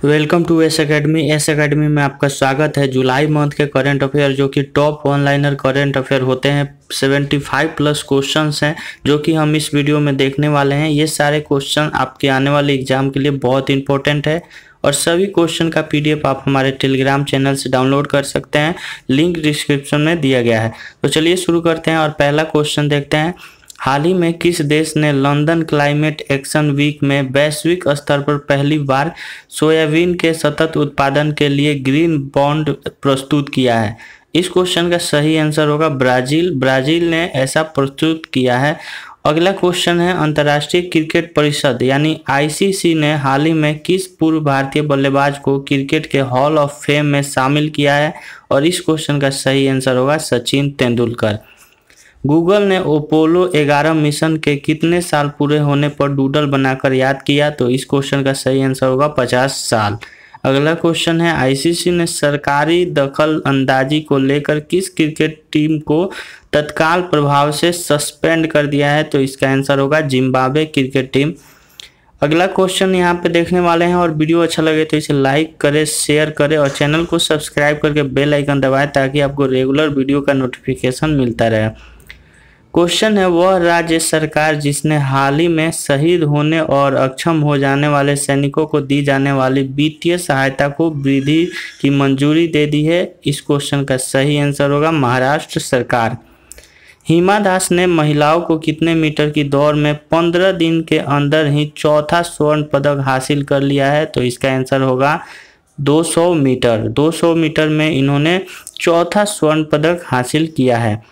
Welcome to S academy S academy में आपका स्वागत है। जुलाई मंथ के करंट अफेयर जो कि टॉप ऑनलाइनर करंट अफेयर होते हैं 75 प्लस क्वेश्चंस हैं, जो कि हम इस वीडियो में देखने वाले हैं। ये सारे क्वेश्चन आपके आने वाले एग्ज़ाम के लिए बहुत इंपॉर्टेंट है। और सभी क्वेश्चन का पीडीएफ आप हमारे टेलीग्राम चैनल से डाउनलोड कर सकते हैं। लिंक डिस्क्रिप्शन में दिया गया है। तो चलिए शुरू करते हैं और पहला क्वेश्चन देखते हैं। हाल ही में किस देश ने लंदन क्लाइमेट एक्शन वीक में वैश्विक स्तर पर पहली बार सोयाबीन के सतत उत्पादन के लिए ग्रीन बॉन्ड प्रस्तुत किया है? इस क्वेश्चन का सही आंसर होगा ब्राज़ील। ब्राज़ील ने ऐसा प्रस्तुत किया है। अगला क्वेश्चन है, अंतर्राष्ट्रीय क्रिकेट परिषद यानी आईसीसी ने हाल ही में किस पूर्व भारतीय बल्लेबाज को क्रिकेट के हॉल ऑफ़ फेम में शामिल किया है? और इस क्वेश्चन का सही आंसर होगा सचिन तेंदुलकर। गूगल ने ओपोलो 11 मिशन के कितने साल पूरे होने पर डूडल बनाकर याद किया? तो इस क्वेश्चन का सही आंसर होगा 50 साल। अगला क्वेश्चन है, आईसीसी ने सरकारी दखल अंदाजी को लेकर किस क्रिकेट टीम को तत्काल प्रभाव से सस्पेंड कर दिया है? तो इसका आंसर होगा जिम्बाब्वे क्रिकेट टीम। अगला क्वेश्चन यहाँ पे देखने वाले हैं और वीडियो अच्छा लगे तो इसे लाइक करें, शेयर करें और चैनल को सब्सक्राइब करके बेल आइकन दबाएँ ताकि आपको रेगुलर वीडियो का नोटिफिकेशन मिलता रहे। क्वेश्चन है, वह राज्य सरकार जिसने हाल ही में शहीद होने और अक्षम हो जाने वाले सैनिकों को दी जाने वाली वित्तीय सहायता को वृद्धि की मंजूरी दे दी है, इस क्वेश्चन का सही आंसर होगा महाराष्ट्र सरकार। हिमा दास ने महिलाओं को कितने मीटर की दौड़ में पंद्रह दिन के अंदर ही चौथा स्वर्ण पदक हासिल कर लिया है? तो इसका आंसर होगा 200 मीटर। 200 मीटर में इन्होंने चौथा स्वर्ण पदक हासिल किया है।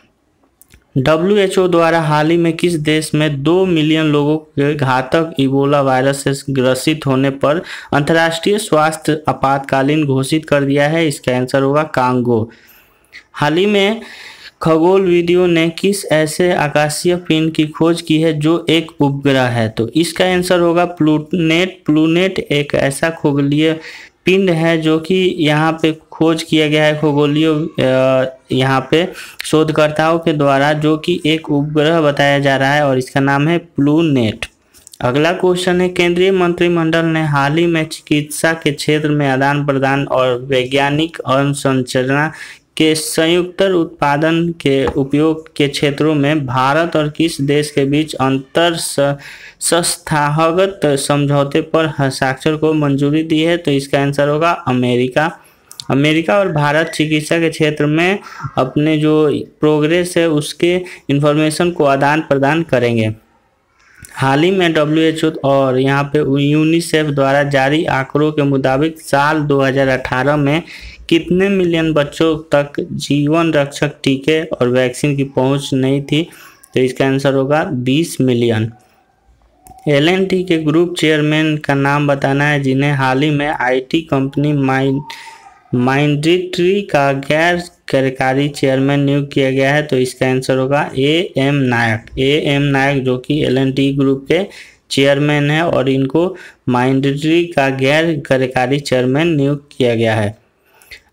डब्ल्यूएचओ द्वारा हाल ही में किस देश में दो मिलियन लोगों के घातक इबोला वायरस से ग्रसित होने पर अंतर्राष्ट्रीय स्वास्थ्य आपातकालीन घोषित कर दिया है? इसका आंसर होगा कांगो। हाल ही में खगोल वीडियो ने किस ऐसे आकाशीय पिंड की खोज की है जो एक उपग्रह है? तो इसका आंसर होगा प्लूनेट प्लूनेट एक ऐसा खगोलीय पिंड है जो कि यहाँ पे खोज किया गया है खगोलीय यहाँ पे शोधकर्ताओं के द्वारा, जो कि एक उपग्रह बताया जा रहा है और इसका नाम है प्लूनेट। अगला क्वेश्चन है, केंद्रीय मंत्रिमंडल ने हाल ही में चिकित्सा के क्षेत्र में आदान प्रदान और वैज्ञानिक अनुसंरचना के संयुक्त उत्पादन के उपयोग के क्षेत्रों में भारत और किस देश के बीच अंतर संस्थागत समझौते पर हस्ताक्षर को मंजूरी दी है? तो इसका आंसर होगा अमेरिका। अमेरिका और भारत चिकित्सा के क्षेत्र में अपने जो प्रोग्रेस है, उसके इंफॉर्मेशन को आदान प्रदान करेंगे। हाल ही में डब्ल्यू और यहाँ पे यूनिसेफ द्वारा जारी आंकड़ों के मुताबिक साल 2018 में कितने मिलियन बच्चों तक जीवन रक्षक टीके और वैक्सीन की पहुँच नहीं थी तो इसका आंसर होगा 20 मिलियन। एलएनटी के ग्रुप चेयरमैन का नाम बताना है, जिन्हें हाल ही में आईटी कंपनी माइंड माइंड्री का गैर कार्यकारी चेयरमैन नियुक्त किया गया है तो इसका आंसर होगा A M Nayak. A M नायक जो कि एल ग्रुप के चेयरमैन है और इनको माइंड्री का गैर कार्यकारी चेयरमैन नियुक्त किया गया है।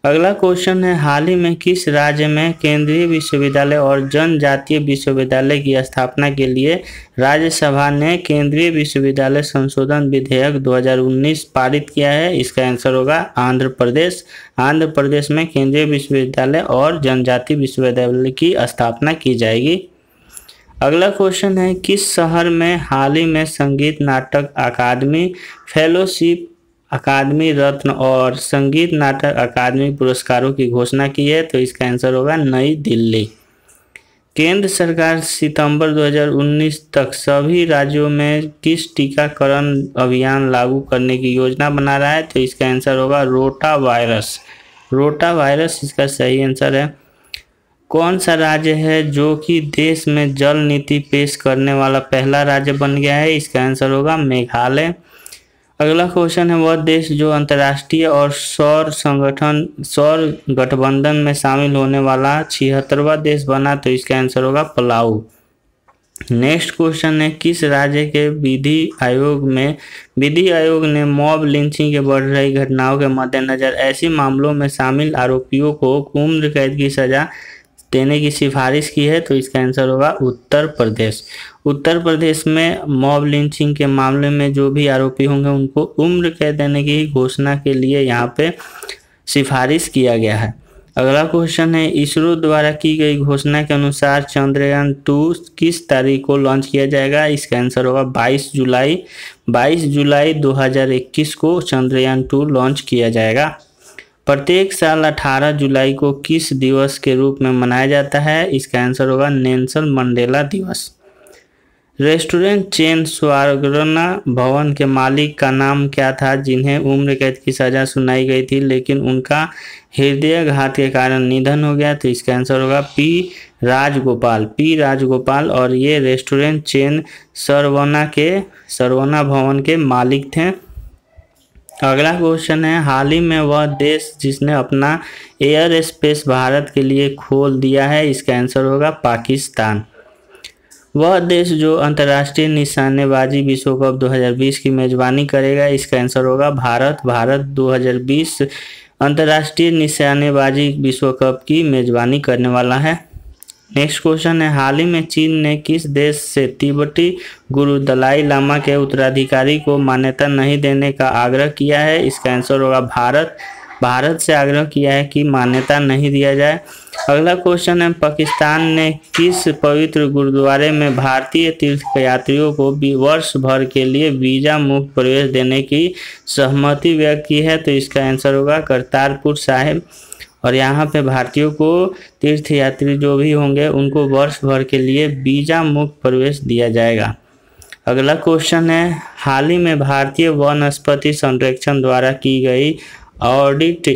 अगला क्वेश्चन है, हाल ही में किस राज्य में केंद्रीय विश्वविद्यालय और जनजातीय विश्वविद्यालय की स्थापना के लिए राज्यसभा ने केंद्रीय विश्वविद्यालय संशोधन विधेयक 2019 पारित किया है? इसका आंसर होगा आंध्र प्रदेश। आंध्र प्रदेश में केंद्रीय विश्वविद्यालय और जनजातीय विश्वविद्यालय की स्थापना की जाएगी। अगला क्वेश्चन है, किस शहर में हाल ही में संगीत नाटक अकादमी फेलोशिप अकादमी, रत्न और संगीत नाटक अकादमी पुरस्कारों की घोषणा की है तो इसका आंसर होगा नई दिल्ली। केंद्र सरकार सितंबर 2019 तक सभी राज्यों में किस टीकाकरण अभियान लागू करने की योजना बना रहा है तो इसका आंसर होगा रोटा वायरस। रोटा वायरस, इसका सही आंसर है, कौन सा राज्य है जो कि देश में जल नीति पेश करने वाला पहला राज्य बन गया है, इसका आंसर होगा मेघालय। अगला क्वेश्चन है, वह देश जो अंतर्राष्ट्रीय और सौर संगठन, सौर गठबंधन में शामिल होने वाला छिहत्तरवा देश बना तो इसका आंसर होगा पलाऊ। नेक्स्ट क्वेश्चन है, किस राज्य के विधि आयोग में, विधि आयोग ने मॉब लिंचिंग के बढ़ रही घटनाओं के मद्देनजर ऐसे मामलों में शामिल आरोपियों को उम्र कैद की सजा देने की सिफारिश की है तो इसका आंसर होगा उत्तर प्रदेश। उत्तर प्रदेश में मॉब लिंचिंग के मामले में जो भी आरोपी होंगे, उनको उम्र कैद देने की घोषणा के लिए यहाँ पे सिफारिश किया गया है। अगला क्वेश्चन है, इसरो द्वारा की गई घोषणा के अनुसार चंद्रयान टू किस तारीख को लॉन्च किया जाएगा? इसका आंसर होगा 22 जुलाई। 22 जुलाई 2021 को चंद्रयान टू लॉन्च किया जाएगा। प्रत्येक साल 18 जुलाई को किस दिवस के रूप में मनाया जाता है? इसका आंसर होगा नेल्सन मंडेला दिवस। रेस्टोरेंट चेन स्वागरना भवन के मालिक का नाम क्या था? जिन्हें उम्र कैद की सजा सुनाई गई थी, लेकिन उनका हृदयघात के कारण निधन हो गया। तो इसका आंसर होगा पी राजगोपाल। पी राजगोपाल और ये रेस्टोरेंट चेन सरवना के सरवना भवन के मालिक थे। अगला क्वेश्चन है, हाल ही में वह देश जिसने अपना एयर स्पेस भारत के लिए खोल दिया है, इसका आंसर होगा पाकिस्तान। वह देश जो अंतर्राष्ट्रीय निशानेबाजी विश्व कप 2020 की मेजबानी करेगा, इसका आंसर होगा भारत। भारत 2020 अंतर्राष्ट्रीय निशानेबाजी विश्व कप की मेजबानी करने वाला है। नेक्स्ट क्वेश्चन है, हाल ही में चीन ने किस देश से तिब्बती गुरु दलाई लामा के उत्तराधिकारी को मान्यता नहीं देने का आग्रह किया है? इसका आंसर होगा भारत। भारत से आग्रह किया है कि मान्यता नहीं दिया जाए। अगला क्वेश्चन है, पाकिस्तान ने किस पवित्र गुरुद्वारे में भारतीय तीर्थ यात्रियों को वर्ष भर के लिए वीज़ा मुक्त प्रवेश देने की सहमति व्यक्त की है? तो इसका आंसर होगा करतारपुर साहिब। और यहाँ पे भारतीयों को तीर्थ यात्री जो भी होंगे उनको वर्ष भर के लिए वीज़ा मुक्त प्रवेश दिया जाएगा। अगला क्वेश्चन है हाल ही में भारतीय वनस्पति संरक्षण द्वारा की गई ऑडिट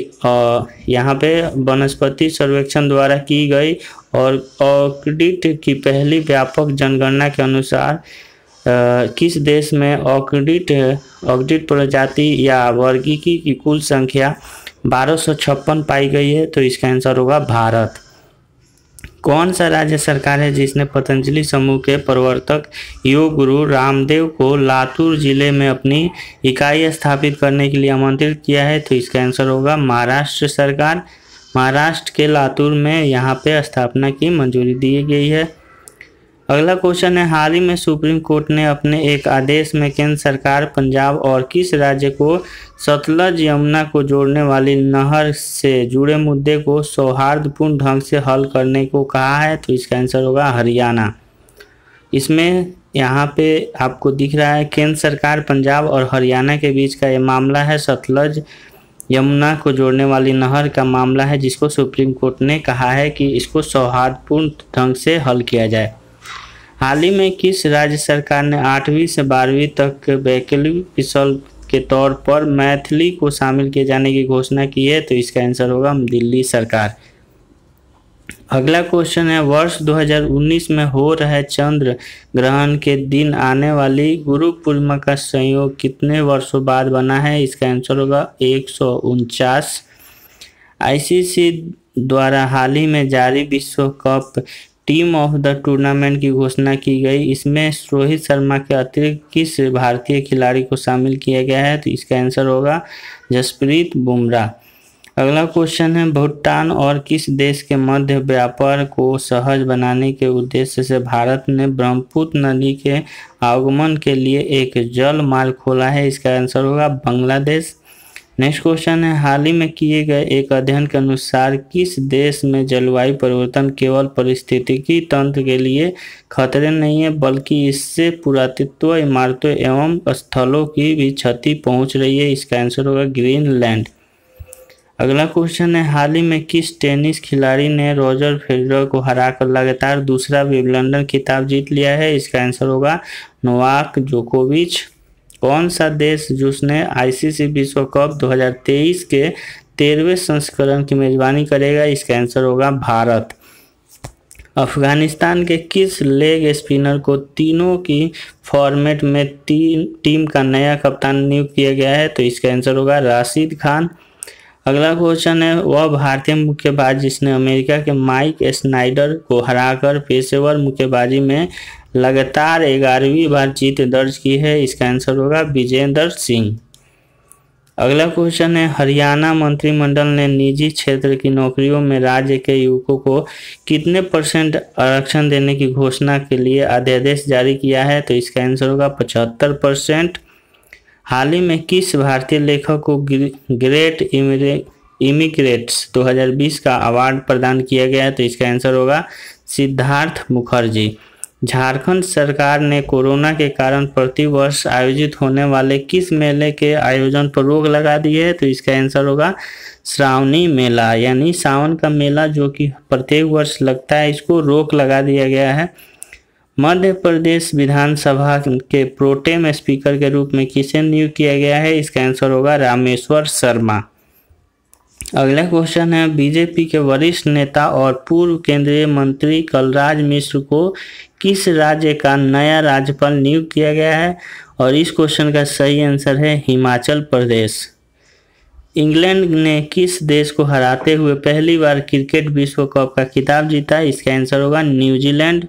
यहाँ पे वनस्पति सर्वेक्षण द्वारा की गई और ऑडिट की पहली व्यापक जनगणना के अनुसार आ, किस देश में ऑडिट ऑडिट प्रजाति या वर्गीकी की कुल संख्या बारह पाई गई है तो इसका आंसर होगा भारत। कौन सा राज्य सरकार है जिसने पतंजलि समूह के प्रवर्तक योग गुरु रामदेव को लातूर ज़िले में अपनी इकाई स्थापित करने के लिए आमंत्रित किया है? तो इसका आंसर होगा महाराष्ट्र सरकार। महाराष्ट्र के लातूर में यहाँ पे स्थापना की मंजूरी दी गई है। अगला क्वेश्चन है, हाल ही में सुप्रीम कोर्ट ने अपने एक आदेश में केंद्र सरकार पंजाब और किस राज्य को सतलज यमुना को जोड़ने वाली नहर से जुड़े मुद्दे को सौहार्दपूर्ण ढंग से हल करने को कहा है? तो इसका आंसर होगा हरियाणा। इसमें यहाँ पे आपको दिख रहा है, केंद्र सरकार पंजाब और हरियाणा के बीच का ये मामला है, सतलज यमुना को जोड़ने वाली नहर का मामला है, जिसको सुप्रीम कोर्ट ने कहा है कि इसको सौहार्दपूर्ण ढंग से हल किया जाए। हाल ही में किस राज्य सरकार ने आठवीं से बारहवीं तक के वैकल्पिक विषय के तौर पर मैथिली को शामिल किए जाने की घोषणा की है? तो इसका आंसर होगा दिल्ली सरकार। अगला क्वेश्चन है, वर्ष 2019 में हो रहे चंद्र ग्रहण के दिन आने वाली गुरु पूर्णिमा का संयोग कितने वर्षों बाद बना है? इसका आंसर होगा एक सौ उनचास। आईसीसी द्वारा हाल ही में जारी विश्व cup team of the tournament की घोषणा की गई। इसमें रोहित शर्मा के अतिरिक्त किस भारतीय खिलाड़ी को शामिल किया गया है। तो इसका आंसर होगा जसप्रीत बुमराह। अगला क्वेश्चन है, भूटान और किस देश के मध्य व्यापार को सहज बनाने के उद्देश्य से भारत ने ब्रह्मपुत्र नदी के आगमन के लिए एक जल माल खोला है? इसका आंसर होगा बांग्लादेश। नेक्स्ट क्वेश्चन है, हाल ही में किए गए एक अध्ययन के अनुसार किस देश में जलवायु परिवर्तन केवल परिस्थितिकी तंत्र के लिए खतरे नहीं है, बल्कि इससे पुरातत्व इमारतों एवं स्थलों की भी क्षति पहुँच रही है? इसका आंसर होगा ग्रीनलैंड अगला क्वेश्चन है, हाल ही में किस टेनिस खिलाड़ी ने रॉजर फेडरर को हराकर लगातार दूसरा विबलंडन खिताब जीत लिया है? इसका आंसर होगा नोवाक जोकोविच। कौन सा देश जिसने आईसीसी विश्व कप 2023 के तेरहवें संस्करण की मेजबानी करेगा? इसका आंसर होगा भारत। अफ़गानिस्तान के किस लेग स्पिनर को तीनों की फॉर्मेट में तीन टीम का नया कप्तान नियुक्त किया गया है? तो इसका आंसर होगा राशिद खान। अगला क्वेश्चन है, वह भारतीय मुक्केबाज जिसने अमेरिका के माइक स्नाइडर को हराकर पेशेवर मुक्केबाजी में लगातार ग्यारहवीं बार जीत दर्ज की है। इसका आंसर होगा विजेंद्र सिंह। अगला क्वेश्चन है, हरियाणा मंत्रिमंडल ने निजी क्षेत्र की नौकरियों में राज्य के युवकों को कितने परसेंट आरक्षण देने की घोषणा के लिए अध्यादेश जारी किया है? तो इसका आंसर होगा पचहत्तर परसेंट। हाल ही में किस भारतीय लेखक को ग्रेट इमिग्रेट्स 2020 का अवार्ड प्रदान किया गया है? तो इसका आंसर होगा सिद्धार्थ मुखर्जी। झारखंड सरकार ने कोरोना के कारण प्रतिवर्ष आयोजित होने वाले किस मेले के आयोजन पर रोक लगा दी है? तो इसका आंसर होगा श्रावणी मेला, यानी सावन का मेला, जो कि प्रत्येक वर्ष लगता है। इसको रोक लगा दिया गया है। मध्य प्रदेश विधानसभा के प्रोटेम स्पीकर के रूप में किसे नियुक्त किया गया है? इसका आंसर होगा रामेश्वर शर्मा। अगला क्वेश्चन है बीजेपी के वरिष्ठ नेता और पूर्व केंद्रीय मंत्री कलराज मिश्र को किस राज्य का नया राज्यपाल नियुक्त किया गया है? और इस क्वेश्चन का सही आंसर है, हिमाचल प्रदेश। इंग्लैंड ने किस देश को हराते हुए पहली बार क्रिकेट विश्व कप का खिताब जीता? इसका आंसर होगा, न्यूजीलैंड।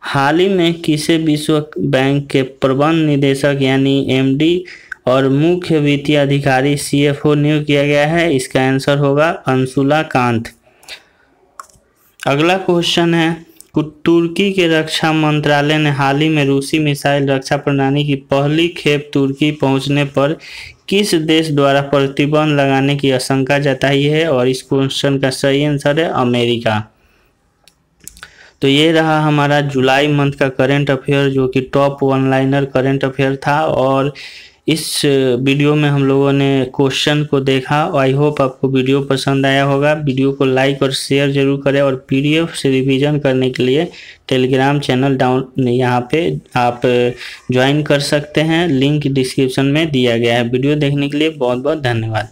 हाल ही में किसे विश्व बैंक के प्रबंध निदेशक यानी एमडी और मुख्य वित्तीय अधिकारी सीएफओ नियुक्त किया गया है। इसका आंसर होगा अंशुला कांत। अगला क्वेश्चन है तुर्की के रक्षा मंत्रालय ने हाल ही में रूसी मिसाइल रक्षा प्रणाली की पहली खेप तुर्की पहुँचने पर किस देश द्वारा प्रतिबंध लगाने की आशंका जताई है और इस क्वेश्चन का सही आंसर है अमेरिका। तो ये रहा हमारा जुलाई मंथ का करंट अफेयर जो कि top one liner current affair था और इस वीडियो में हम लोगों ने क्वेश्चन को देखा। और आई होप आपको वीडियो पसंद आया होगा। वीडियो को लाइक और शेयर ज़रूर करें और पीडीएफ से रिवीजन करने के लिए टेलीग्राम चैनल डाउन यहाँ पे आप ज्वाइन कर सकते हैं। लिंक डिस्क्रिप्शन में दिया गया है। वीडियो देखने के लिए बहुत बहुत धन्यवाद।